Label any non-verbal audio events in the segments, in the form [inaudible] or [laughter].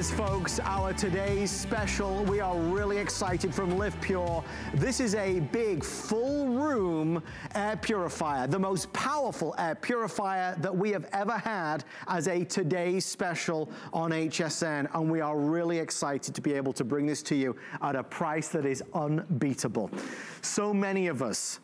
is, folks, our today's special. We are really excited from Live Pure. This is a big, full room air purifier, the most powerful air purifier that we have ever had as a today's special on HSN. And we are really excited to be able to bring this to you at a price that is unbeatable. So many of us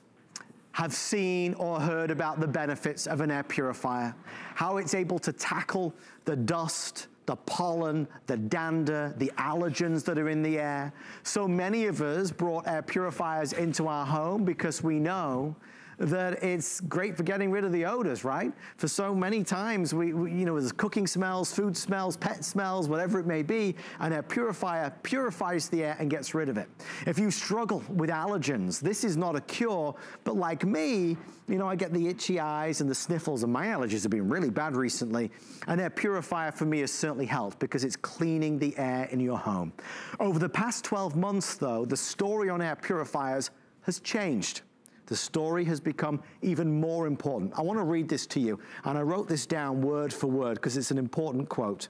have seen or heard about the benefits of an air purifier, how it's able to tackle the dust, the pollen, the dander, the allergens that are in the air. So many of us brought air purifiers into our home because we know that it's great for getting rid of the odors, right? For so many times, we, we, you know, there's cooking smells, food smells, pet smells, whatever it may be, and a purifier purifies the air and gets rid of it. If you struggle with allergens, this is not a cure, but like me, you know, I get the itchy eyes and the sniffles, and my allergies have been really bad recently, and air purifier for me has certainly helped because it's cleaning the air in your home. Over the past 12 months, though, the story on air purifiers has changed the story has become even more important. I wanna read this to you, and I wrote this down word for word because it's an important quote.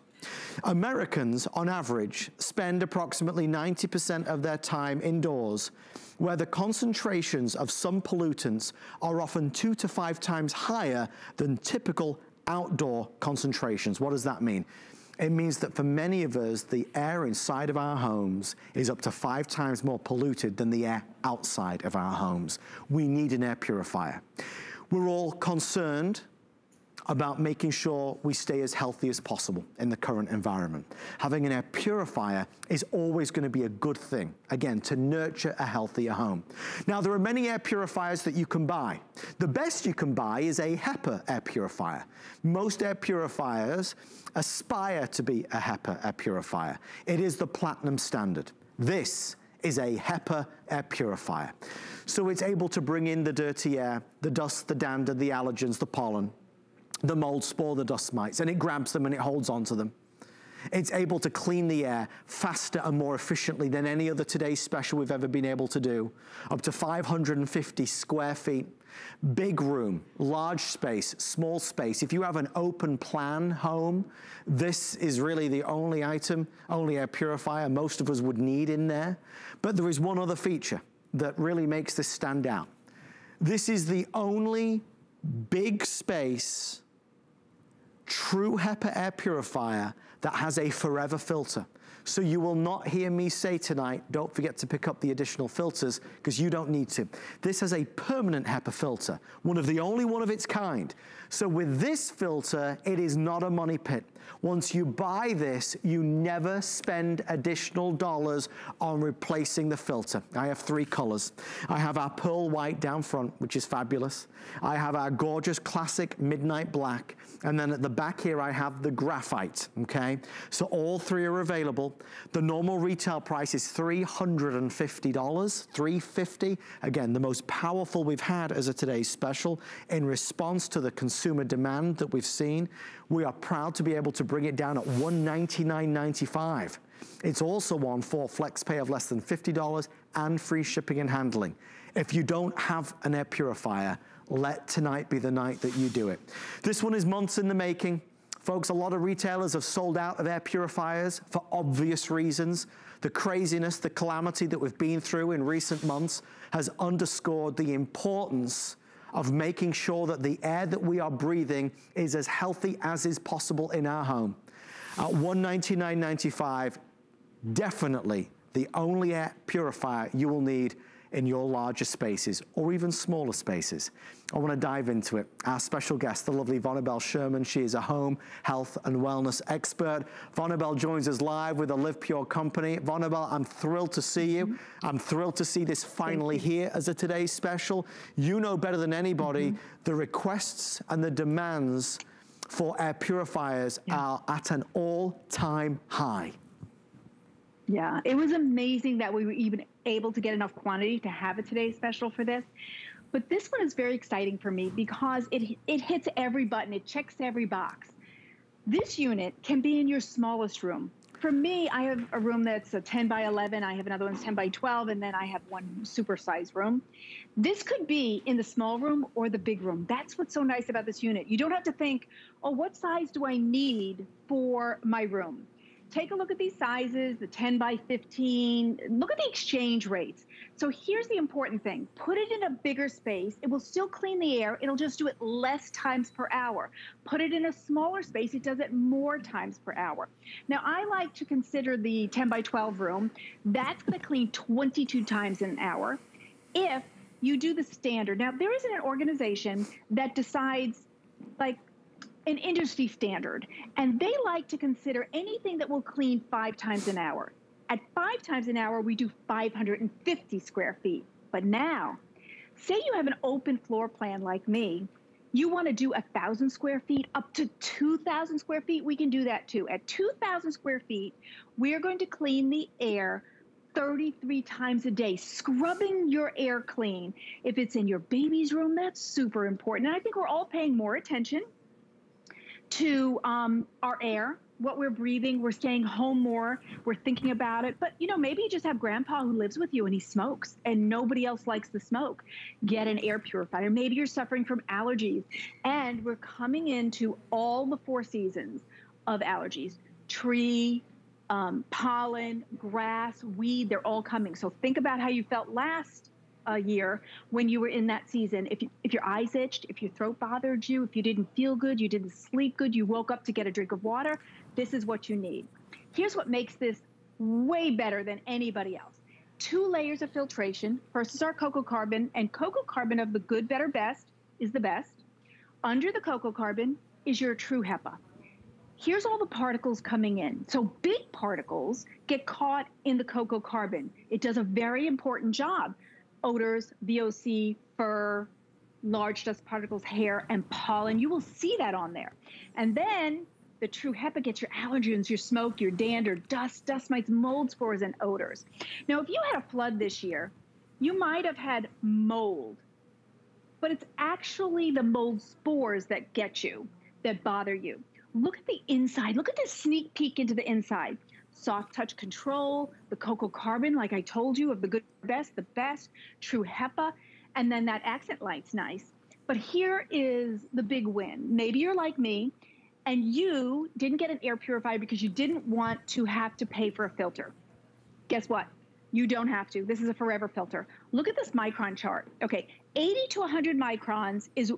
Americans, on average, spend approximately 90% of their time indoors where the concentrations of some pollutants are often two to five times higher than typical outdoor concentrations. What does that mean? It means that for many of us, the air inside of our homes is up to five times more polluted than the air outside of our homes. We need an air purifier. We're all concerned about making sure we stay as healthy as possible in the current environment. Having an air purifier is always gonna be a good thing, again, to nurture a healthier home. Now, there are many air purifiers that you can buy. The best you can buy is a HEPA air purifier. Most air purifiers aspire to be a HEPA air purifier. It is the platinum standard. This is a HEPA air purifier. So it's able to bring in the dirty air, the dust, the dander, the allergens, the pollen, the mold spore, the dust mites, and it grabs them and it holds onto them. It's able to clean the air faster and more efficiently than any other today's special we've ever been able to do. Up to 550 square feet, big room, large space, small space. If you have an open plan home, this is really the only item, only air purifier most of us would need in there. But there is one other feature that really makes this stand out. This is the only big space true HEPA air purifier that has a forever filter. So you will not hear me say tonight, don't forget to pick up the additional filters because you don't need to. This has a permanent HEPA filter, one of the only one of its kind. So with this filter, it is not a money pit. Once you buy this, you never spend additional dollars on replacing the filter. I have three colors. I have our pearl white down front, which is fabulous. I have our gorgeous classic midnight black. And then at the back here, I have the graphite, okay? So all three are available. The normal retail price is $350, 350. Again, the most powerful we've had as a today's special in response to the consumer demand that we've seen. We are proud to be able to bring it down at $199.95. It's also on for flex pay of less than $50 and free shipping and handling. If you don't have an air purifier, let tonight be the night that you do it. This one is months in the making. Folks, a lot of retailers have sold out of air purifiers for obvious reasons. The craziness, the calamity that we've been through in recent months has underscored the importance of making sure that the air that we are breathing is as healthy as is possible in our home. At $199.95, definitely the only air purifier you will need in your larger spaces or even smaller spaces. I wanna dive into it. Our special guest, the lovely Vonabelle Sherman. She is a home health and wellness expert. Vonabelle joins us live with the Live Pure company. Vonabelle, I'm thrilled to see you. Mm -hmm. I'm thrilled to see this finally here as a today's special. You know better than anybody mm -hmm. the requests and the demands for air purifiers yeah. are at an all-time high. Yeah, it was amazing that we were even able to get enough quantity to have a today special for this. But this one is very exciting for me because it, it hits every button, it checks every box. This unit can be in your smallest room. For me, I have a room that's a 10 by 11, I have another one that's 10 by 12, and then I have one supersized room. This could be in the small room or the big room. That's what's so nice about this unit. You don't have to think, oh, what size do I need for my room? Take a look at these sizes, the 10 by 15, look at the exchange rates. So here's the important thing. Put it in a bigger space. It will still clean the air. It'll just do it less times per hour. Put it in a smaller space. It does it more times per hour. Now, I like to consider the 10 by 12 room. That's going to clean 22 times an hour. If you do the standard. Now, there isn't an organization that decides, like, an industry standard, and they like to consider anything that will clean five times an hour. At five times an hour, we do 550 square feet. But now, say you have an open floor plan like me, you want to do a thousand square feet up to 2,000 square feet, we can do that too. At 2,000 square feet, we are going to clean the air 33 times a day, scrubbing your air clean. If it's in your baby's room, that's super important. And I think we're all paying more attention to um, our air, what we're breathing. We're staying home more. We're thinking about it. But, you know, maybe you just have grandpa who lives with you and he smokes and nobody else likes the smoke. Get an air purifier. Maybe you're suffering from allergies. And we're coming into all the four seasons of allergies tree, um, pollen, grass, weed, they're all coming. So think about how you felt last a year when you were in that season. If, you, if your eyes itched, if your throat bothered you, if you didn't feel good, you didn't sleep good, you woke up to get a drink of water, this is what you need. Here's what makes this way better than anybody else. Two layers of filtration. First is our cocoa carbon, and cocoa carbon of the good, better, best is the best. Under the cocoa carbon is your true HEPA. Here's all the particles coming in. So big particles get caught in the cocoa carbon. It does a very important job odors, VOC, fur, large dust particles, hair, and pollen. You will see that on there. And then the true HEPA gets your allergens, your smoke, your dander, dust, dust mites, mold spores, and odors. Now, if you had a flood this year, you might have had mold, but it's actually the mold spores that get you, that bother you. Look at the inside. Look at this sneak peek into the inside soft touch control, the cocoa carbon, like I told you, of the good best, the best, true HEPA, and then that accent light's nice. But here is the big win. Maybe you're like me and you didn't get an air purifier because you didn't want to have to pay for a filter. Guess what? You don't have to. This is a forever filter. Look at this micron chart. Okay, 80 to 100 microns is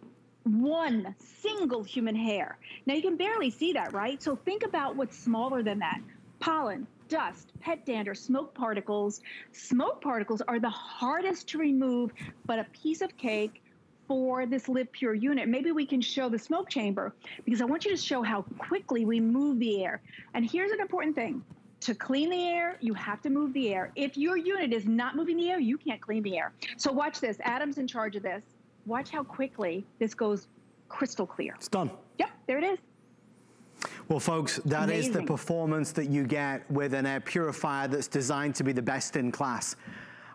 one single human hair. Now you can barely see that, right? So think about what's smaller than that pollen, dust, pet dander, smoke particles. Smoke particles are the hardest to remove, but a piece of cake for this Live Pure unit. Maybe we can show the smoke chamber because I want you to show how quickly we move the air. And here's an important thing. To clean the air, you have to move the air. If your unit is not moving the air, you can't clean the air. So watch this. Adam's in charge of this. Watch how quickly this goes crystal clear. It's done. Yep, there it is. Well, folks, that Amazing. is the performance that you get with an air purifier that's designed to be the best in class.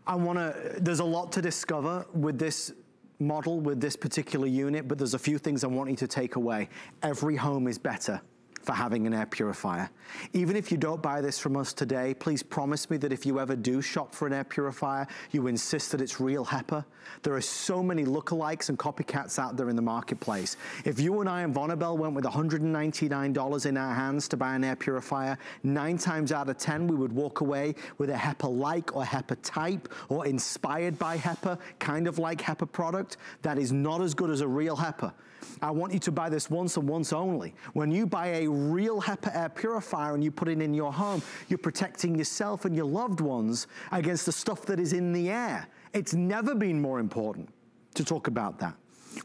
I want to, there's a lot to discover with this model, with this particular unit, but there's a few things I want you to take away. Every home is better for having an air purifier. Even if you don't buy this from us today, please promise me that if you ever do shop for an air purifier, you insist that it's real HEPA. There are so many lookalikes and copycats out there in the marketplace. If you and I and Vonabell went with $199 in our hands to buy an air purifier, nine times out of 10, we would walk away with a HEPA-like or HEPA-type or inspired by HEPA, kind of like HEPA product that is not as good as a real HEPA. I want you to buy this once and once only. When you buy a real HEPA air purifier and you put it in your home, you're protecting yourself and your loved ones against the stuff that is in the air. It's never been more important to talk about that.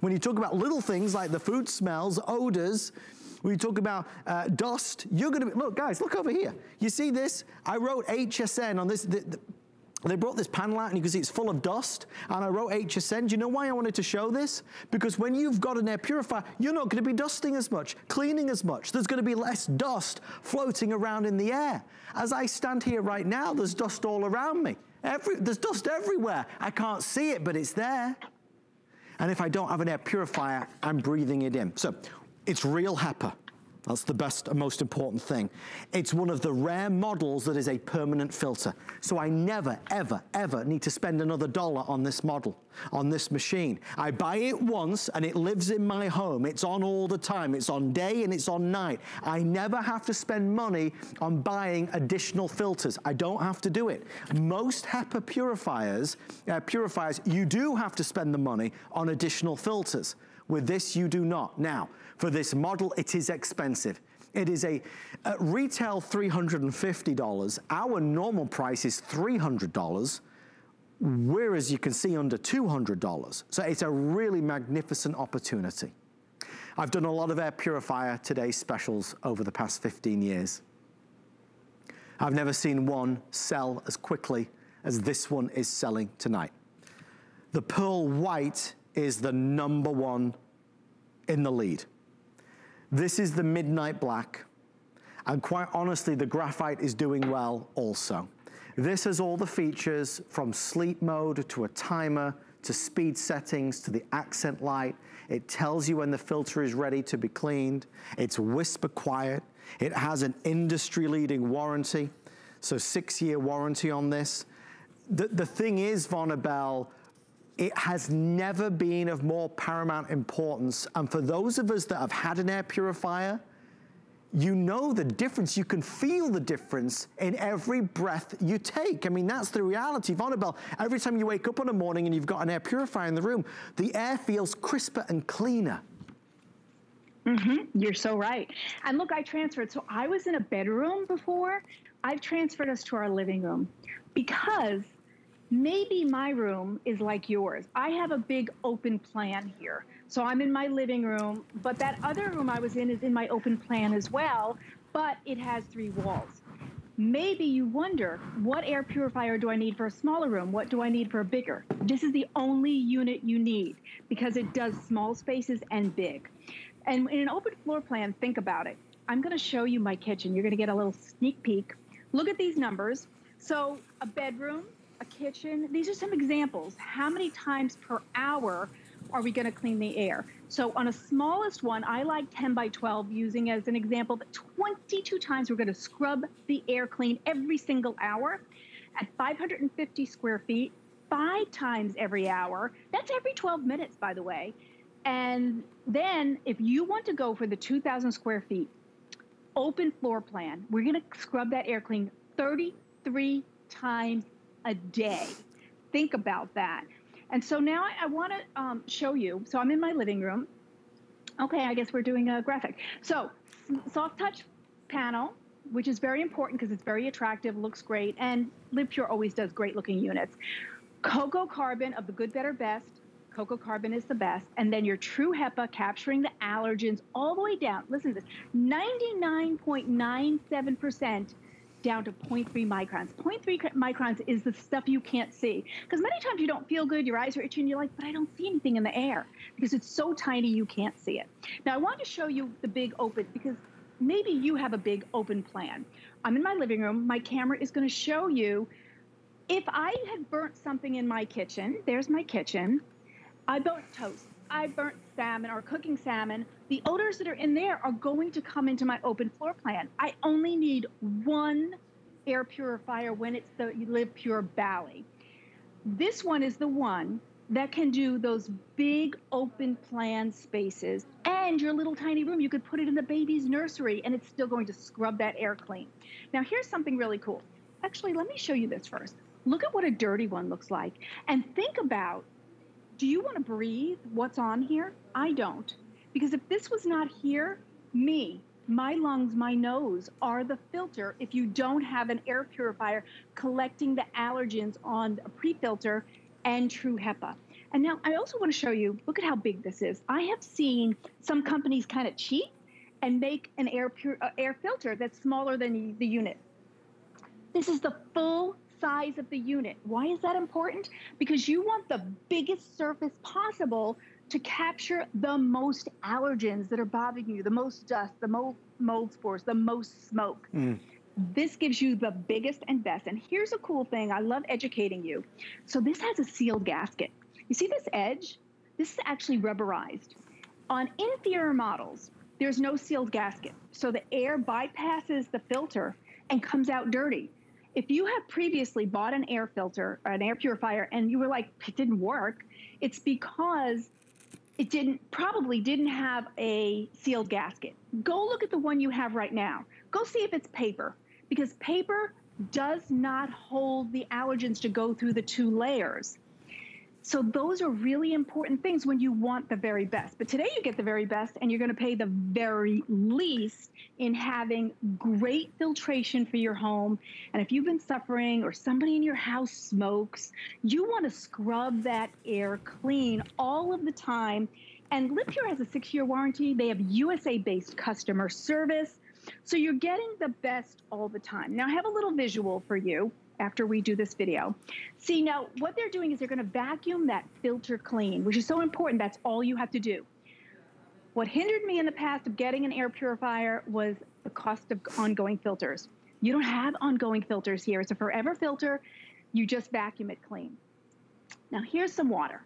When you talk about little things like the food smells, odors, when you talk about uh, dust, you're gonna be, look guys, look over here. You see this? I wrote HSN on this, the, the, they brought this panel out and you can see it's full of dust. And I wrote HSN. Do you know why I wanted to show this? Because when you've got an air purifier, you're not going to be dusting as much, cleaning as much. There's going to be less dust floating around in the air. As I stand here right now, there's dust all around me. Every, there's dust everywhere. I can't see it, but it's there. And if I don't have an air purifier, I'm breathing it in. So it's real HEPA That's the best and most important thing. It's one of the rare models that is a permanent filter. So I never, ever, ever need to spend another dollar on this model, on this machine. I buy it once and it lives in my home. It's on all the time. It's on day and it's on night. I never have to spend money on buying additional filters. I don't have to do it. Most HEPA purifiers, uh, purifiers, you do have to spend the money on additional filters. With this, you do not. Now, for this model, it is expensive. It is a, at retail $350. Our normal price is $300 whereas you can see under $200. So it's a really magnificent opportunity. I've done a lot of air purifier today specials over the past 15 years. I've never seen one sell as quickly as this one is selling tonight. The pearl white is the number one in the lead. This is the midnight black. And quite honestly, the graphite is doing well also. This has all the features from sleep mode to a timer, to speed settings, to the accent light. It tells you when the filter is ready to be cleaned. It's whisper quiet. It has an industry leading warranty. So six year warranty on this. The, the thing is, Vonabell, it has never been of more paramount importance. And for those of us that have had an air purifier, you know the difference. You can feel the difference in every breath you take. I mean, that's the reality. Vonabell, every time you wake up in the morning and you've got an air purifier in the room, the air feels crisper and cleaner. Mm-hmm. You're so right. And look, I transferred. So I was in a bedroom before. I've transferred us to our living room because maybe my room is like yours. I have a big open plan here. So I'm in my living room, but that other room I was in is in my open plan as well, but it has three walls. Maybe you wonder, what air purifier do I need for a smaller room? What do I need for a bigger? This is the only unit you need because it does small spaces and big. And in an open floor plan, think about it. I'm going to show you my kitchen. You're going to get a little sneak peek. Look at these numbers. So a bedroom, a kitchen. These are some examples. How many times per hour are we going to clean the air? So on a smallest one, I like 10 by 12 using as an example that 22 times we're going to scrub the air clean every single hour at 550 square feet, five times every hour. That's every 12 minutes, by the way. And then if you want to go for the 2,000 square feet, open floor plan, we're going to scrub that air clean 33 times a day. Think about that. And so now I, I want to um, show you. So I'm in my living room. Okay, I guess we're doing a graphic. So soft touch panel, which is very important because it's very attractive, looks great, and LivePure always does great looking units. Cocoa carbon of the good, better, best. Cocoa carbon is the best. And then your true HEPA capturing the allergens all the way down. Listen to this 99.97% down to 0.3 microns. 0.3 microns is the stuff you can't see. Because many times you don't feel good, your eyes are itching, and you're like, but I don't see anything in the air because it's so tiny you can't see it. Now, I want to show you the big open because maybe you have a big open plan. I'm in my living room. My camera is going to show you if I had burnt something in my kitchen, there's my kitchen. I burnt toast. I burnt salmon or cooking salmon, the odors that are in there are going to come into my open floor plan. I only need one air purifier when it's the Live Pure Bali. This one is the one that can do those big open plan spaces and your little tiny room. You could put it in the baby's nursery and it's still going to scrub that air clean. Now, here's something really cool. Actually, let me show you this first. Look at what a dirty one looks like and think about do you want to breathe what's on here? I don't. Because if this was not here, me, my lungs, my nose are the filter if you don't have an air purifier collecting the allergens on a pre-filter and true HEPA. And now I also want to show you, look at how big this is. I have seen some companies kind of cheat and make an air, pure, uh, air filter that's smaller than the unit. This is the full size of the unit. Why is that important? Because you want the biggest surface possible to capture the most allergens that are bothering you, the most dust, the most mold spores, the most smoke. Mm. This gives you the biggest and best. And here's a cool thing I love educating you. So, this has a sealed gasket. You see this edge? This is actually rubberized. On inferior models, there's no sealed gasket. So the air bypasses the filter and comes out dirty. If you have previously bought an air filter, or an air purifier, and you were like, it didn't work, it's because it didn't probably didn't have a sealed gasket. Go look at the one you have right now. Go see if it's paper because paper does not hold the allergens to go through the two layers. So those are really important things when you want the very best. But today you get the very best and you're going to pay the very least in having great filtration for your home. And if you've been suffering or somebody in your house smokes, you want to scrub that air clean all of the time. And LivePure has a six-year warranty. They have USA-based customer service. So you're getting the best all the time. Now I have a little visual for you after we do this video. See, now what they're doing is they're going to vacuum that filter clean, which is so important. That's all you have to do. What hindered me in the past of getting an air purifier was the cost of ongoing filters. You don't have ongoing filters here. It's a forever filter. You just vacuum it clean. Now here's some water.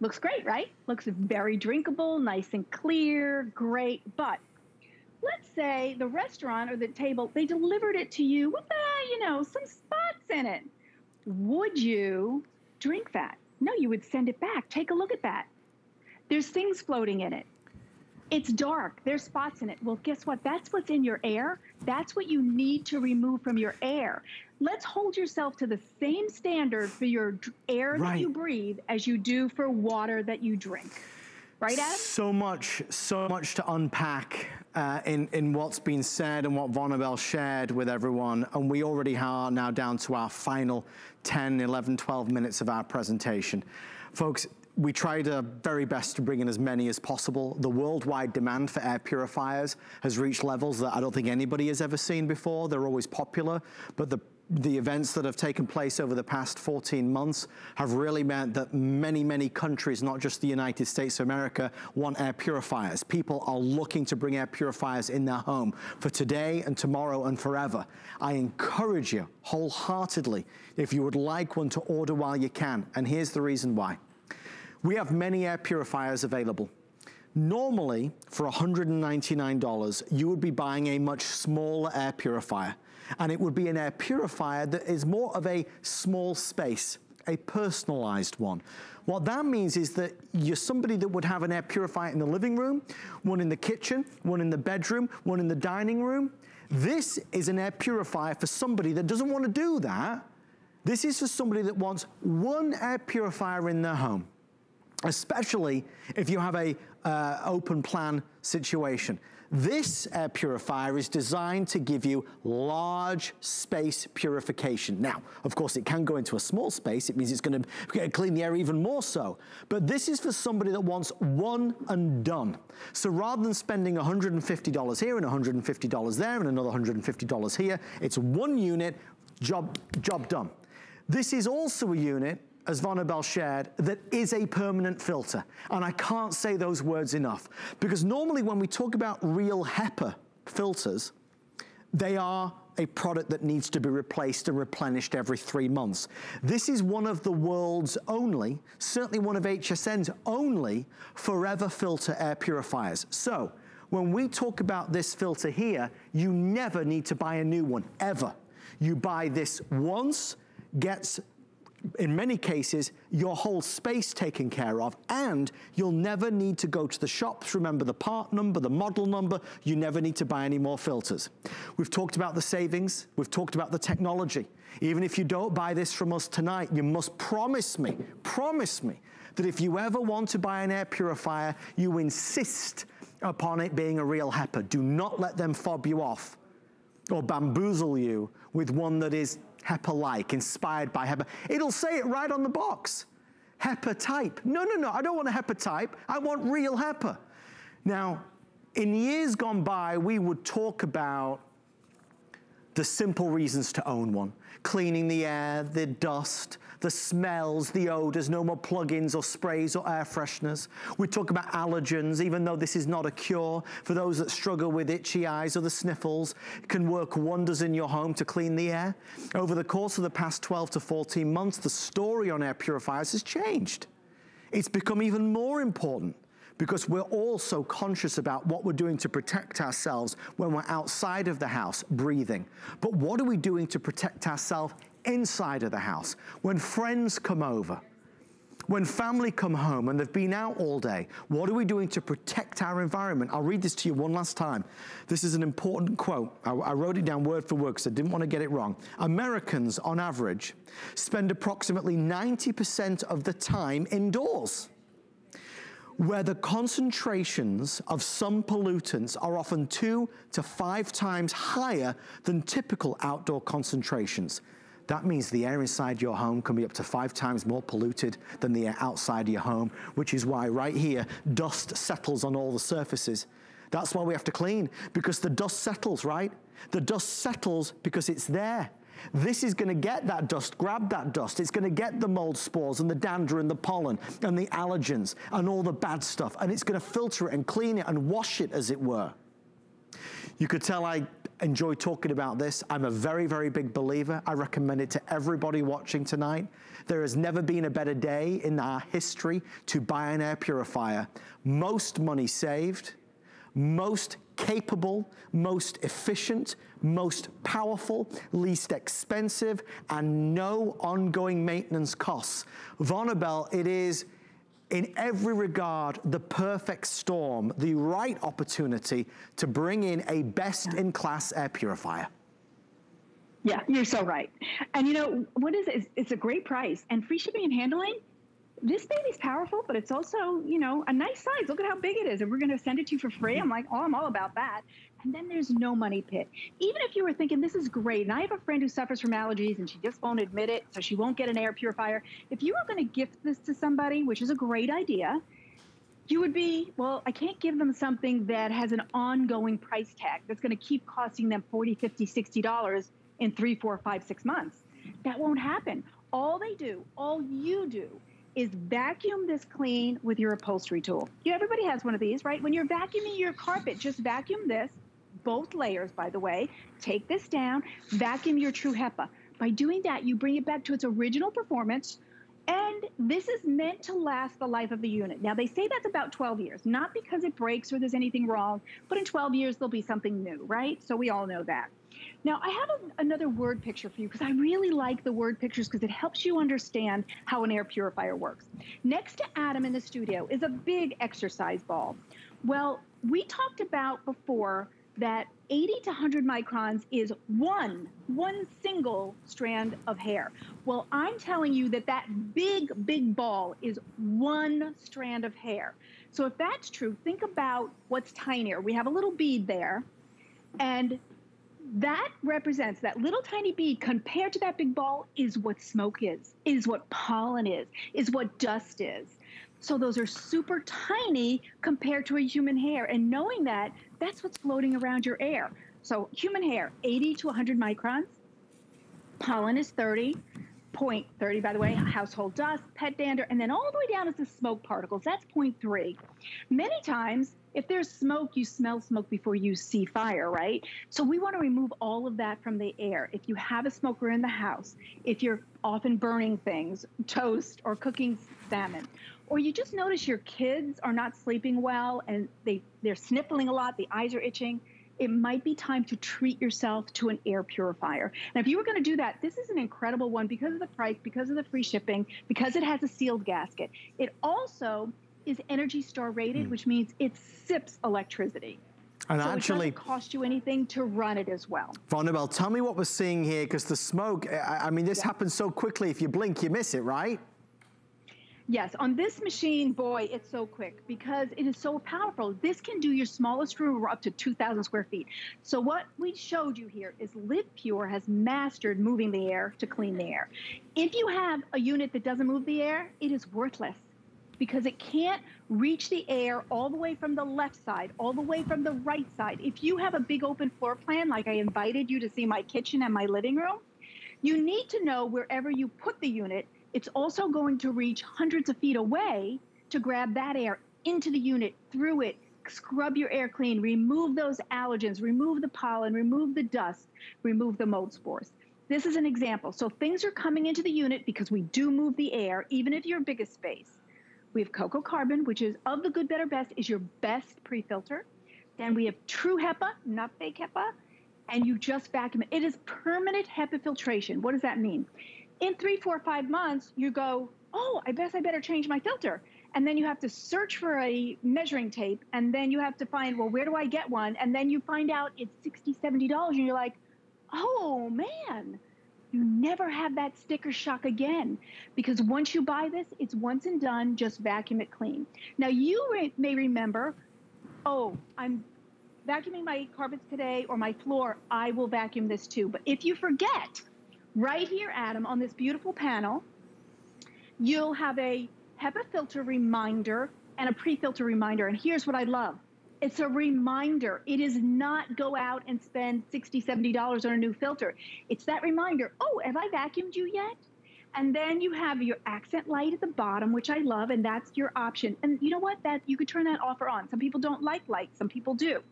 Looks great, right? Looks very drinkable, nice and clear, great. But let's say the restaurant or the table, they delivered it to you with, uh, you know, some spots in it. Would you drink that? No, you would send it back. Take a look at that. There's things floating in it. It's dark. There's spots in it. Well, guess what? That's what's in your air. That's what you need to remove from your air. Let's hold yourself to the same standard for your air right. that you breathe as you do for water that you drink. Right, Adam? So much, so much to unpack uh, in, in what's been said and what Vonabelle shared with everyone. And we already are now down to our final 10, 11, 12 minutes of our presentation. Folks, we tried our very best to bring in as many as possible. The worldwide demand for air purifiers has reached levels that I don't think anybody has ever seen before. They're always popular, but the the events that have taken place over the past 14 months have really meant that many, many countries, not just the United States of America, want air purifiers. People are looking to bring air purifiers in their home for today and tomorrow and forever. I encourage you wholeheartedly, if you would like one, to order while you can. And here's the reason why. We have many air purifiers available. Normally, for $199, you would be buying a much smaller air purifier and it would be an air purifier that is more of a small space, a personalized one. What that means is that you're somebody that would have an air purifier in the living room, one in the kitchen, one in the bedroom, one in the dining room. This is an air purifier for somebody that doesn't want to do that. This is for somebody that wants one air purifier in their home, especially if you have a uh, open plan situation. This air purifier is designed to give you large space purification. Now, of course, it can go into a small space. It means it's gonna clean the air even more so. But this is for somebody that wants one and done. So rather than spending $150 here and $150 there and another $150 here, it's one unit, job, job done. This is also a unit as Vonabelle shared, that is a permanent filter. And I can't say those words enough. Because normally when we talk about real HEPA filters, they are a product that needs to be replaced and replenished every three months. This is one of the world's only, certainly one of HSN's only, forever filter air purifiers. So, when we talk about this filter here, you never need to buy a new one, ever. You buy this once, gets in many cases, your whole space taken care of, and you'll never need to go to the shops, remember the part number, the model number, you never need to buy any more filters. We've talked about the savings, we've talked about the technology. Even if you don't buy this from us tonight, you must promise me, promise me, that if you ever want to buy an air purifier, you insist upon it being a real HEPA. Do not let them fob you off or bamboozle you with one that is HEPA-like, inspired by HEPA. It'll say it right on the box. HEPA type. No, no, no, I don't want a HEPA type. I want real HEPA. Now, in years gone by, we would talk about the simple reasons to own one. Cleaning the air, the dust, the smells, the odors, no more plugins or sprays or air fresheners. We talk about allergens, even though this is not a cure. For those that struggle with itchy eyes or the sniffles, can work wonders in your home to clean the air. Over the course of the past 12 to 14 months, the story on air purifiers has changed. It's become even more important because we're all so conscious about what we're doing to protect ourselves when we're outside of the house breathing. But what are we doing to protect ourselves inside of the house? When friends come over, when family come home and they've been out all day, what are we doing to protect our environment? I'll read this to you one last time. This is an important quote. I, I wrote it down word for word because I didn't want to get it wrong. Americans, on average, spend approximately 90% of the time indoors where the concentrations of some pollutants are often two to five times higher than typical outdoor concentrations. That means the air inside your home can be up to five times more polluted than the air outside your home, which is why right here, dust settles on all the surfaces. That's why we have to clean, because the dust settles, right? The dust settles because it's there. This is gonna get that dust, grab that dust. It's gonna get the mold spores and the dander and the pollen and the allergens and all the bad stuff. And it's gonna filter it and clean it and wash it as it were. You could tell I enjoy talking about this. I'm a very, very big believer. I recommend it to everybody watching tonight. There has never been a better day in our history to buy an air purifier. Most money saved, most capable, most efficient, most powerful, least expensive, and no ongoing maintenance costs. Vonabell, it is in every regard, the perfect storm, the right opportunity to bring in a best-in-class air purifier. Yeah, you're so right. And you know, what is it? It's a great price and free shipping and handling this baby's powerful, but it's also, you know, a nice size. Look at how big it is. And we're going to send it to you for free. I'm like, oh, I'm all about that. And then there's no money pit. Even if you were thinking this is great, and I have a friend who suffers from allergies and she just won't admit it, so she won't get an air purifier. If you were going to gift this to somebody, which is a great idea, you would be, well, I can't give them something that has an ongoing price tag that's going to keep costing them 40, 50, 60 dollars in three, four, five, six months. That won't happen. All they do, all you do, is vacuum this clean with your upholstery tool. You, everybody has one of these, right? When you're vacuuming your carpet, just vacuum this, both layers, by the way. Take this down, vacuum your True HEPA. By doing that, you bring it back to its original performance. And this is meant to last the life of the unit. Now, they say that's about 12 years, not because it breaks or there's anything wrong, but in 12 years, there'll be something new, right? So we all know that. Now, I have a, another word picture for you because I really like the word pictures because it helps you understand how an air purifier works. Next to Adam in the studio is a big exercise ball. Well, we talked about before that 80 to 100 microns is one, one single strand of hair. Well, I'm telling you that that big, big ball is one strand of hair. So if that's true, think about what's tinier. We have a little bead there, and that represents that little tiny bead compared to that big ball is what smoke is, is what pollen is, is what dust is. So those are super tiny compared to a human hair. And knowing that, that's what's floating around your air. So human hair, 80 to 100 microns. Pollen is 30. 0.30, by the way, household dust, pet dander, and then all the way down is the smoke particles. That's 0.3. Many times, if there's smoke, you smell smoke before you see fire, right? So we want to remove all of that from the air. If you have a smoker in the house, if you're often burning things, toast or cooking salmon, or you just notice your kids are not sleeping well and they, they're sniffling a lot, the eyes are itching, it might be time to treat yourself to an air purifier. Now, if you were going to do that, this is an incredible one because of the price, because of the free shipping, because it has a sealed gasket. It also is Energy Star rated, mm. which means it sips electricity. And so actually, it doesn't cost you anything to run it as well. Vonabell, tell me what we're seeing here, because the smoke, I, I mean, this yeah. happens so quickly. If you blink, you miss it, right? Yes, on this machine, boy, it's so quick because it is so powerful. This can do your smallest room up to 2,000 square feet. So what we showed you here is Live Pure has mastered moving the air to clean the air. If you have a unit that doesn't move the air, it is worthless because it can't reach the air all the way from the left side, all the way from the right side. If you have a big open floor plan, like I invited you to see my kitchen and my living room, you need to know wherever you put the unit it's also going to reach hundreds of feet away to grab that air into the unit, through it, scrub your air clean, remove those allergens, remove the pollen, remove the dust, remove the mold spores. This is an example. So things are coming into the unit because we do move the air, even if you're biggest space. We have Coco Carbon, which is of the good, better, best, is your best pre-filter. Then we have True HEPA, not fake HEPA, and you just vacuum it. It is permanent HEPA filtration. What does that mean? In three, four, five months, you go, oh, I guess I better change my filter. And then you have to search for a measuring tape, and then you have to find, well, where do I get one? And then you find out it's $60, $70, and you're like, oh man, you never have that sticker shock again because once you buy this, it's once and done, just vacuum it clean. Now, you re- may remember, oh, I'm vacuuming my carpets today or my floor, I will vacuum this too. But if you forget, right here, Adam, on this beautiful panel, you'll have a HEPA filter reminder and a pre-filter reminder. And here's what I love. It's a reminder. It is not go out and spend $60, $70 on a new filter. It's that reminder, oh, have I vacuumed you yet? And then you have your accent light at the bottom, which I love, and that's your option. And you know what? That you could turn that off or on. Some people don't like light, some people do.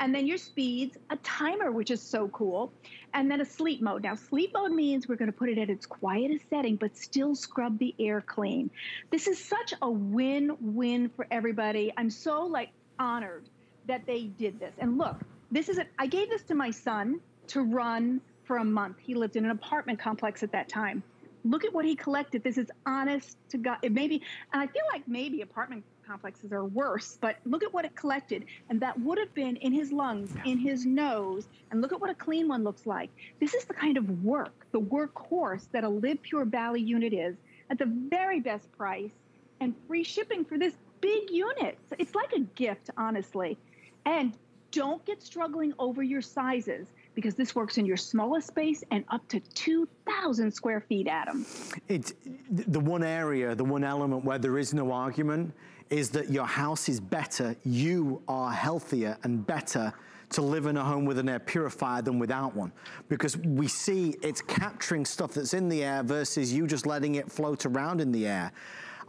And then your speeds, a timer, which is so cool, and then a sleep mode. Now, sleep mode means we're going to put it at its quietest setting, but still scrub the air clean. This is such a win-win for everybody. I'm so like honored that they did this. And look, this is it. I gave this to my son to run for a month. He lived in an apartment complex at that time. Look at what he collected. This is honest to God. It maybe, and I feel like maybe apartment complexes are worse, but look at what it collected. And that would have been in his lungs, in his nose. And look at what a clean one looks like. This is the kind of work, the workhorse that a Live Pure Bali unit is at the very best price and free shipping for this big unit. It's like a gift, honestly. And don't get struggling over your sizes because this works in your smallest space and up to 2,000 square feet, Adam. It's the one area, the one element where there is no argument is that your house is better, you are healthier and better to live in a home with an air purifier than without one. Because we see it's capturing stuff that's in the air versus you just letting it float around in the air.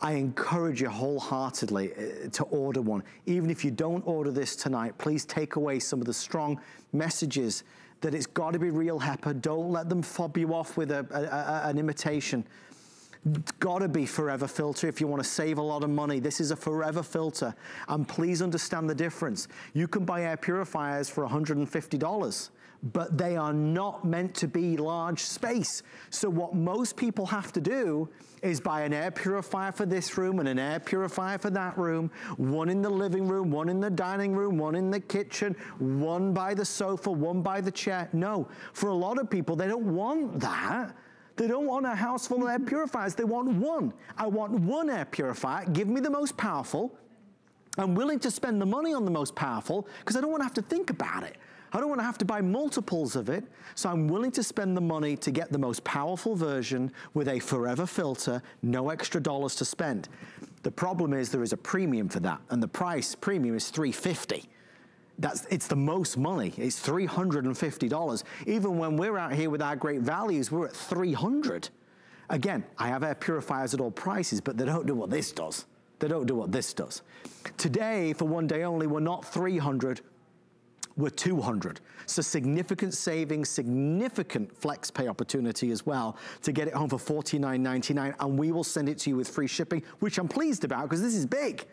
I encourage you wholeheartedly uh, to order one. Even if you don't order this tonight, please take away some of the strong messages that it's got to be real HEPA. Don't let them fob you off with a, a, a, an imitation. It's got to be forever filter if you want to save a lot of money. This is a forever filter. And please understand the difference. You can buy air purifiers for $150 but they are not meant to be large space. So what most people have to do is buy an air purifier for this room and an air purifier for that room, one in the living room, one in the dining room, one in the kitchen, one by the sofa, one by the chair. No, for a lot of people, they don't want that. They don't want a house full of air mm-hmm. purifiers. They want one. I want one air purifier. Give me the most powerful. I'm willing to spend the money on the most powerful because I don't want to have to think about it. I don't want to have to buy multiples of it, so I'm willing to spend the money to get the most powerful version with a forever filter, no extra dollars to spend. The problem is there is a premium for that, and the price premium is 350 that's it's the most money. It's $350. Even when we're out here with our great values, we're at 300. Again, I have air purifiers at all prices, but they don't do what this does. They don't do what this does. Today, for one day only, we're not 300, were 200. So significant savings, significant flex pay opportunity as well to get it home for $49.99 and we will send it to you with free shipping, which I'm pleased about because this is big.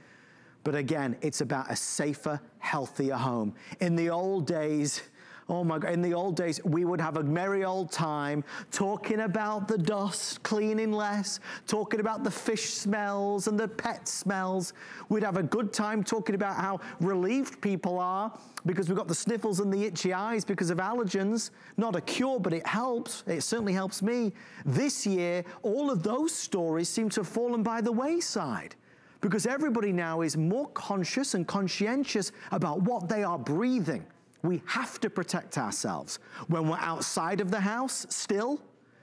But again, it's about a safer, healthier home. In the old days, Oh my God, in the old days, we would have a merry old time talking about the dust, cleaning less, talking about the fish smells and the pet smells. We'd have a good time talking about how relieved people are because we've got the sniffles and the itchy eyes because of allergens. Not a cure, but it helps. It certainly helps me. This year, all of those stories seem to have fallen by the wayside because everybody now is more conscious and conscientious about what they are breathing. We have to protect ourselves when we're outside of the house still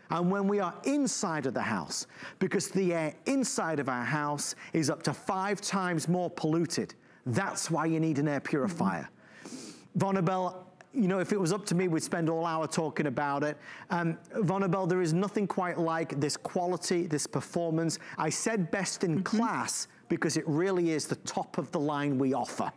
and when we are inside of the house because the air inside of our house is up to five times more polluted. That's why you need an air purifier. -hmm. you know, if it was up to me, we'd spend all hour talking about it. Um, Vonabelle, there is nothing quite like this quality, this performance. I said best in mm -hmm. class because it really is the top of the line we offer.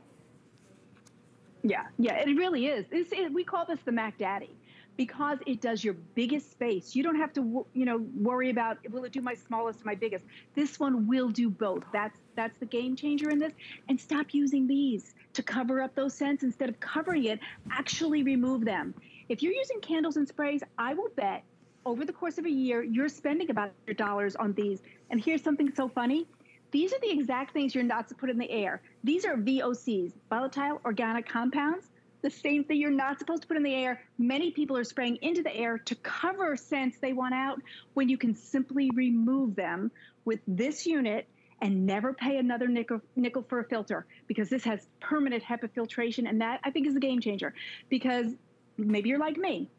Yeah, yeah, it really is. It, we call this the Mac Daddy because it does your biggest space. You don't have to, you know, worry about will it do my smallest or my biggest. This one will do both. That's that's the game changer in this. And stop using these to cover up those scents instead of covering it. Actually remove them. If you're using candles and sprays, I will bet over the course of a year you're spending about $100 on these. And here's something so funny. These are the exact things you're not to put in the air. These are VOCs, volatile organic compounds the same thing you're not supposed to put in the air. Many people are spraying into the air to cover scents they want out when you can simply remove them with this unit and never pay another nickel, nickel for a filter because this has permanent HEPA filtration. And that I think is a game changer because maybe you're like me.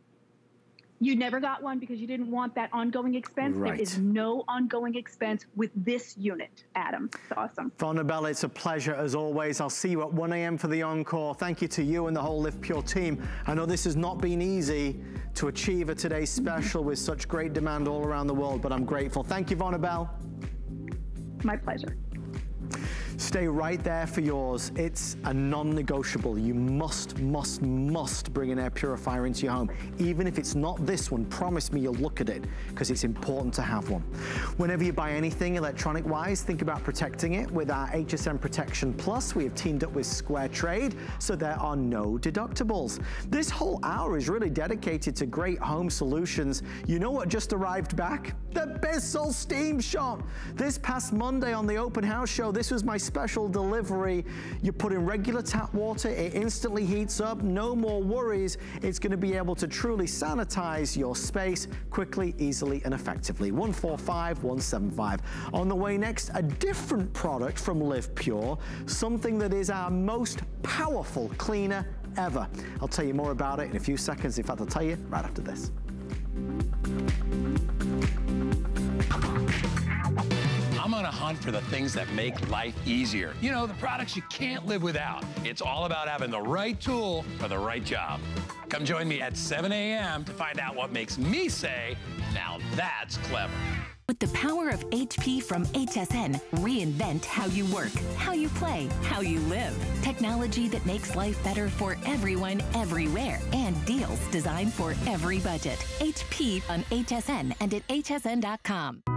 You never got one because you didn't want that ongoing expense. Right. There is no ongoing expense with this unit, Adam. It's awesome. Vonabella, it's a pleasure as always. I'll see you at 1 a.m. for the encore. Thank you to you and the whole Live Pure team. I know this has not been easy to achieve a today's special with such great demand all around the world, but I'm grateful. Thank you, Vonabelle. My pleasure. Stay right there for yours. It's a non-negotiable. You must, must, must bring an air purifier into your home. Even if it's not this one, promise me you'll look at it because it's important to have one. Whenever you buy anything electronic-wise, think about protecting it with our HSN Protection Plus. We have teamed up with Square Trade, so there are no deductibles. This whole hour is really dedicated to great home solutions. You know what just arrived back? The Bissell Steam Shot. This past Monday on the open house show, this was my special delivery. You put in regular tap water, it instantly heats up, no more worries. It's gonna be able to truly sanitize your space quickly, easily, and effectively. 145175. On the way next, a different product from Live Pure, something that is our most powerful cleaner ever. I'll tell you more about it in a few seconds. In fact, I'll tell you right after this. On for the things that make life easier. You know, the products you can't live without. It's all about having the right tool for the right job. Come join me at 7 a.m. to find out what makes me say, now that's clever. With the power of HP from HSN, reinvent how you work, how you play, how you live. Technology that makes life better for everyone, everywhere, and deals designed for every budget. HP on HSN and at hsn.com.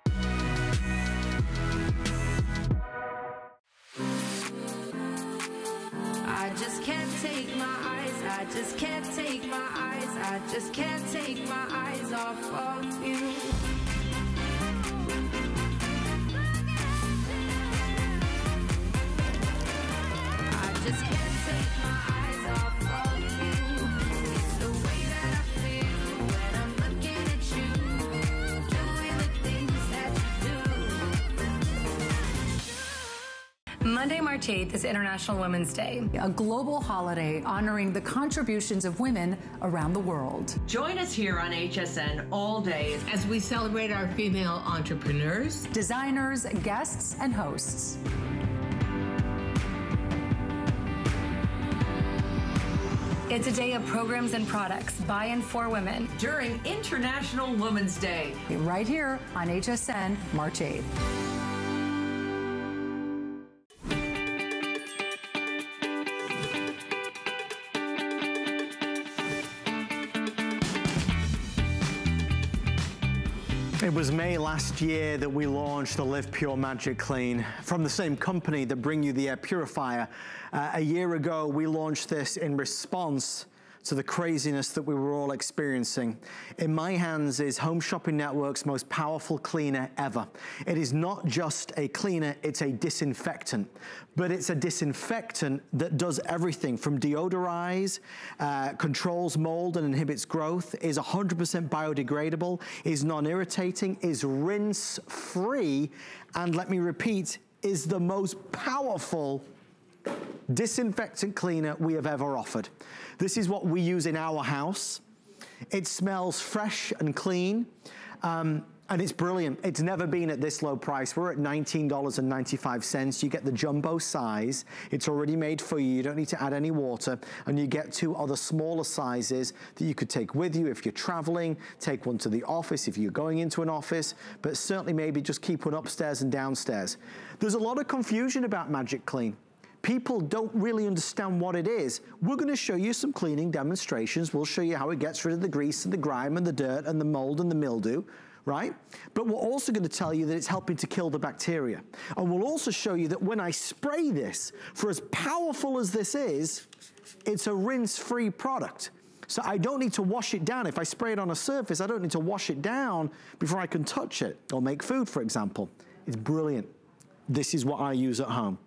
Just can't take my eyes, I just can't take my eyes off of you. Monday, March 8th is International Women's Day, a global holiday honoring the contributions of women around the world. Join us here on HSN all day as we celebrate our female entrepreneurs, designers, guests, and hosts. It's a day of programs and products by and for women during International Women's Day. Right here on HSN, March 8th. It was May last year that we launched the Live Pure Magic Clean from the same company that bring you the air purifier. Uh, a year ago, we launched this in response to the craziness that we were all experiencing. In my hands is Home Shopping Network's most powerful cleaner ever. It is not just a cleaner, it's a disinfectant. But it's a disinfectant that does everything from deodorize, uh, controls mold and inhibits growth, is 100% biodegradable, is non-irritating, is rinse-free, and let me repeat, is the most powerful disinfectant cleaner we have ever offered. This is what we use in our house. It smells fresh and clean. Um, And it's brilliant. It's never been at this low price. We're at $19.95. You get the jumbo size. It's already made for you. You don't need to add any water. And you get two other smaller sizes that you could take with you if you're traveling, take one to the office if you're going into an office, but certainly maybe just keep one upstairs and downstairs. There's a lot of confusion about Magic Clean people don't really understand what it is. We're gonna show you some cleaning demonstrations. We'll show you how it gets rid of the grease and the grime and the dirt and the mold and the mildew right? But we're also gonna tell you that it's helping to kill the bacteria. And we'll also show you that when I spray this, for as powerful as this is, it's a rinse-free product. So I don't need to wash it down. If I spray it on a surface, I don't need to wash it down before I can touch it or make food, for example. It's brilliant. This is what I use at home.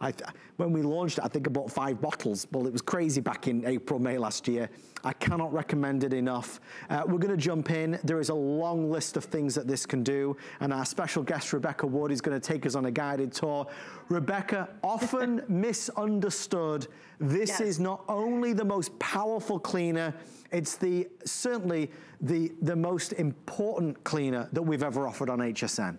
I, when we launched it, I think I bought five bottles. Well, it was crazy back in April, May last year. I cannot recommend it enough. Uh, we're gonna jump in. There is a long list of things that this can do, and our special guest, Rebecca Wood, is gonna take us on a guided tour. Rebecca, often [laughs] misunderstood, this Yes. is not only the most powerful cleaner, it's the certainly the, the most important cleaner that we've ever offered on HSN.